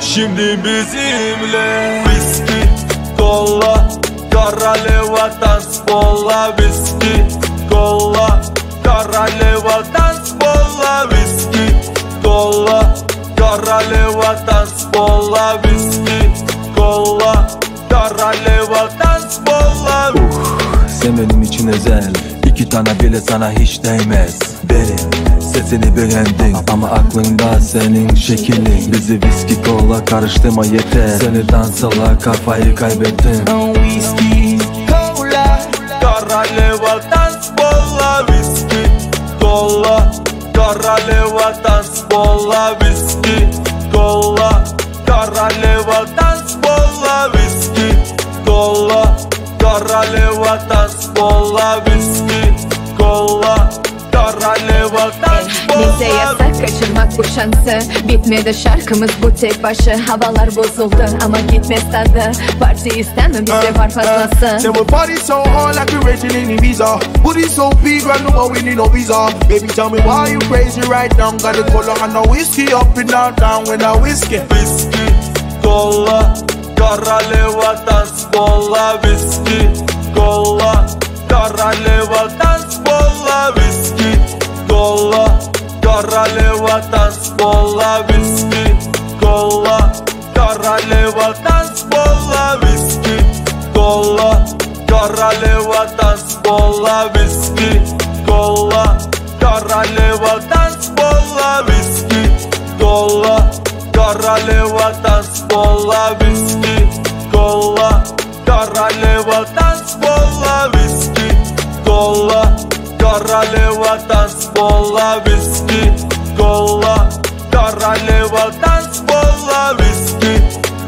şimdi bizimle Viski, kola, kara dans bolla Viski, kola, kara dans bolla Viski, kola, kara dans bolla Viski, kola, kara dans bolla. Sen benim için özel İki tane bile sana hiç değmez. Benim sesini beğendim Ama aklında senin şeklin Bizi viski kola karıştırma yeter. Seni dansala kafayı kaybettim. Whiskey, cola, Kara leva, dans bolla Viski, kola, kara leva, dans bolla Viski, kola, kara leva, dans bolla Viski, kola, kara leva, dans bolla Viski, Bize yasak kaçırmak bu şansı Bitmedi şarkımız bu tek başı Havalar bozuldu ama gitmez tadı Parti isteme bize var fazlası Say we party so hard like we're raging in Ibiza. Booty so big, right now we need no visa. Baby, tell me why you crazy right now? Got the color and the whiskey up and down, down with the whiskey. Viski, kola, kara leva, dans bolla Viski, Королева танцпола, виски, кола. Королева танцпола, виски, кола. Королева танцпола, виски, кола. Королева танцпола, виски, кола. Королева танцпола, виски, кола. Королева танцпола, виски, кола. Королева танцпола Кола, виски, кола Королева танцпола Виски,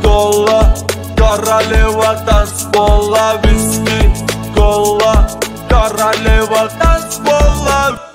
кола Королева танцпола Виски, кола Королева танцпола